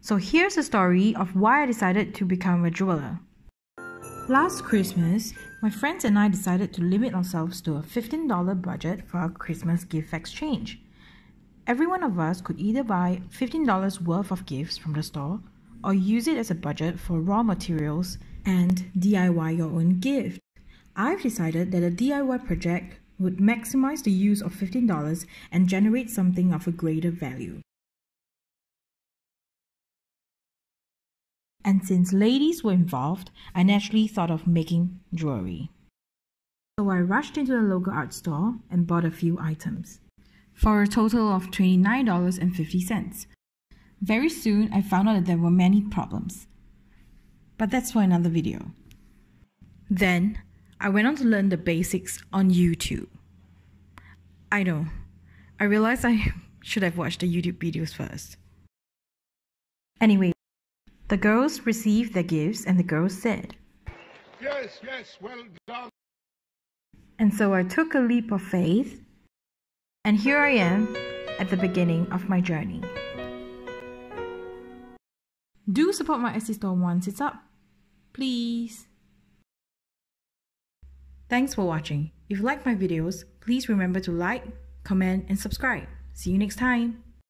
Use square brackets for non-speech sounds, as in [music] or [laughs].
So here's the story of why I decided to become a jeweler. Last Christmas, my friends and I decided to limit ourselves to a $15 budget for our Christmas gift exchange. Every one of us could either buy $15 worth of gifts from the store or use it as a budget for raw materials and DIY your own gift. I've decided that a DIY project would maximize the use of $15 and generate something of a greater value. And since ladies were involved, I naturally thought of making jewelry. So I rushed into the local art store and bought a few items for a total of $29.50. Very soon, I found out that there were many problems. But that's for another video. Then, I went on to learn the basics on YouTube. I know, I realized I [laughs] should have watched the YouTube videos first. Anyway, the girls received their gifts and the girls said, Yes, yes, well done. And so I took a leap of faith, and here I am at the beginning of my journey. Do support my Etsy store once it's up, please. Thanks for watching. If you like my videos, please remember to like, comment, and subscribe. See you next time.